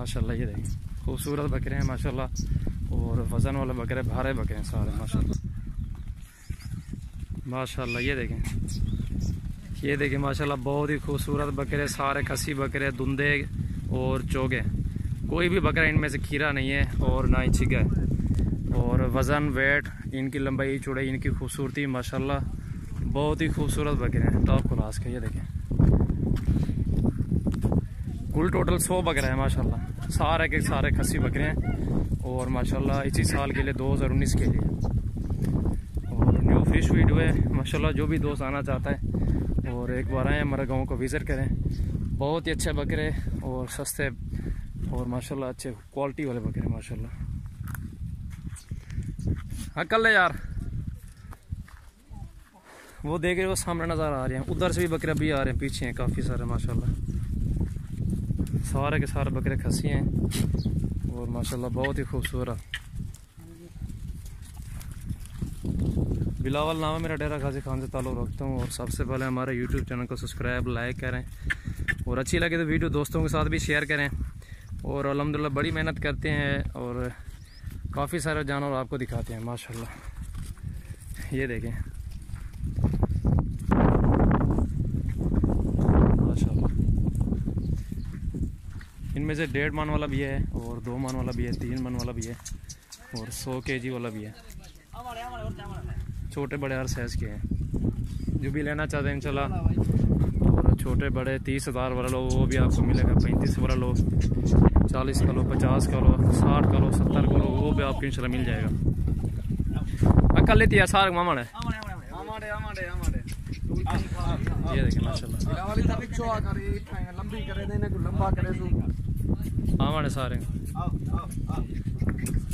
ماشاءاللہ، یہ دیکھیں، خوبصورت بکرے ہیں، ماشاءاللہ، اور وزن والے بکرے، بھارے بکرے ہیں سارے، ماشاءاللہ۔ ماشاءاللہ، یہ دیکھیں۔ یہ دیکھیں، ماشاءاللہ، بہت ہی خوبصورت بکرے، سارے کسی بکرے، دندے اور چوگے۔ کوئی بھی بکرا ان میں سے کھیرا نہیں ہے اور نہ ہی چھگا ہے۔ اور وزن، ویٹ، ان کی لمبائی، چوڑائی، ان کی خوبصورتی، ماشاءاللہ، بہت ہی خوبصورت بکرے ہیں ٹاپ کلاس کے، یہ دیکھیں۔ کل ٹوٹل سو بکرے ہیں، ماشاءاللہ۔ سارے کے سارے کھسی بکرے ہیں اور ماشاءاللہ اسی سال کے لیے دو ہزار انیس کے لیے۔ اور نیو فش ویڈیو ہے، ماشاءاللہ جو بھی دوست آنا چاہتا ہے اور ایک بار آئیں، ہمارے گاؤں کو وزٹ کریں۔ بہت ہی اچھے بکرے اور سستے اور ماشاءاللہ اچھے کوالٹی والے بکرے ماشاءاللہ۔ ہاں کل لے یار۔ وہ دیکھ رہے وہ سامنے نظر آ رہے ہیں۔ ادھر سے بھی بکرے بھی آ رہے ہیں، پیچھے ہیں، کافی سارے، ماشاءاللہ۔ سارے کے سارے بکرے کھسی ہیں اور ماشاءاللہ بہت ہی خوبصورت بلاول نامہ میرا ڈیرا غازی خان سے تعلق رکھتا ہوں اور سب سے پہلے ہمارے یوٹیوب چینل کو سبسکرائب، لائک کریں اور اچھی لگے تو ویڈیو دوستوں کے ساتھ بھی شیئر کریں۔ اور الحمدللہ بڑی محنت کرتے ہیں اور کافی سارے جانور آپ کو دکھاتے ہیں، ماشاءاللہ۔ یہ دیکھیں۔ ان میں سے ڈیڑھ مان والا بھی ہے اور دو مان والا بھی ہے، تین مان والا بھی ہے اور سو کے جی والا بھی ہے۔ چھوٹے بڑے ہر سائز کے ہیں۔ جو بھی لینا چاہتے ہیں انشاءاللہ۔ اور چھوٹے بڑے تیس ہزار والا لو، وہ بھی آپ کو ملے گا۔ پینتیس والا لو، چالیس کا لو، پچاس کا لو، ساٹھ کا لو، ستر کا لو، وہ بھی آپ کو انشاءاللہ مل جائے گا۔ اکل لیتی ہے، سارے ماما ہے یہ دیکھیں سارے۔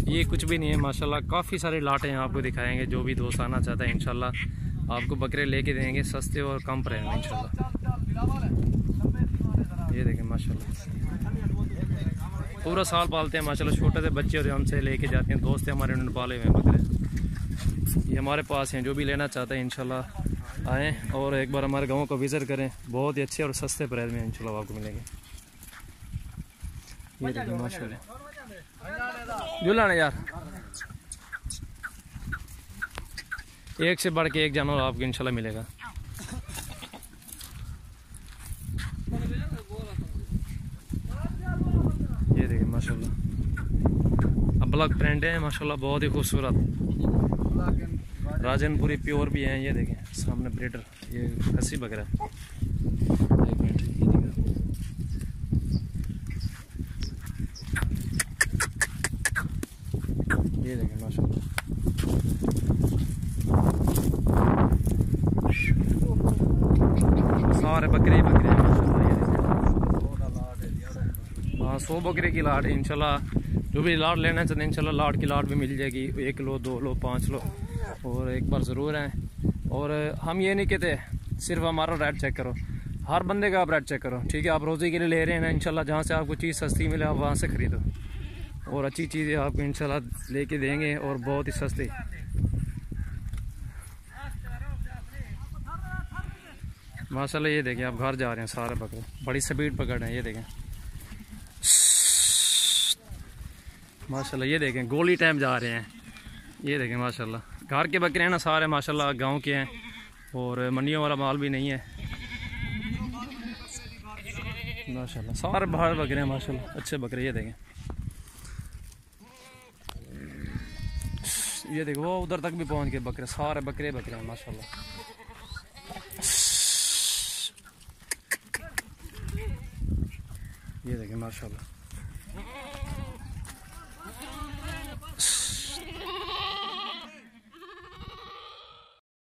یہ کچھ بھی نہیں ہے ماشاءاللہ کافی سارے لاٹیں آپ کو دکھائیں گے جو بھی دوست آنا چاہتا ہے انشاءاللہ۔ آپ کو بکرے لے کے دیں گے سستے اور کم پر ہیں انشاءاللہ۔ یہ دیکھیں ماشاءاللہ۔ پورا سال پالتے ہیں ماشاءاللہ چھوٹے سے بچے اور ہم سے لے کے جاتے ہیں دوست ہیں ہمارے انہوں نے پالے ہوئے ہیں بکرے۔ یہ ہمارے پاس ہیں جو بھی لینا چاہتا ہے انشاءاللہ۔ آئیں اور ایک بار ہمارے گاؤں کو وزٹ کریں۔ بہت ہی اچھے اور سستے پرائز میں انشاءاللہ آپ کو ملیں گے۔ یہ دیکھیں ماشاء اللہ جلانا یار۔ ایک سے بڑھ کے ایک جانور آپ کو انشاءاللہ ملے گا۔ یہ دیکھیں، ماشاءاللہ۔ اب بلک پرنٹ ہیں، ماشاءاللہ بہت ہی خوبصورت۔ راجن پوری پیور بھی ہیں، یہ دیکھیں، سامنے بریڈر یہ کھسی بکرا ہے۔ سارے بکرے بکرے ہاں، سو بکرے کی لاٹ انشاءاللہ، جو بھی لاٹ لینا چاہتے ہیں، انشاءاللہ لاٹ کی لاٹ بھی مل جائے گی۔ ایک لو، دو لو، پانچ لو۔ اور ایک بار ضرور ہیں اور ہم یہ نہیں کہتے، صرف ہمارا ریٹ چیک کرو۔ ہر بندے کا آپ ریٹ چیک کرو، ٹھیک ہے؟ آپ روزی کے لیے لے رہے ہیں انشاءاللہ جہاں سے آپ کو چیز سستی ملے، آپ وہاں سے خریدو۔ اور اچھی چیزیں آپ کو انشاءاللہ لے کے دیں گے اور بہت ہی سستی۔ ماشاء اللہ یہ دیکھیں، آپ گھر جا رہے ہیں، سارے پکڑے۔ بڑی سپیڈ پکڑ رہے ہیں، یہ دیکھیں۔ ماشاء اللہ یہ دیکھیں، گولی ٹائم جا رہے ہیں۔ یہ دیکھیں ماشاء اللہ گھر کے بکرے ہیں نا سارے، ماشاءاللہ گاؤں کے ہیں۔ اور منڈیوں والا مال بھی نہیں ہے۔ ماشاءاللہ، سارے باہر بکرے ہیں، ماشاءاللہ۔ اچھے بکرے، یہ دیکھیں۔ یہ دیکھو، وہ ادھر تک بھی پہنچ گئے بکرے، سارے بکرے بکرے ہیں، ماشاءاللہ۔ یہ دیکھیں، ماشاءاللہ۔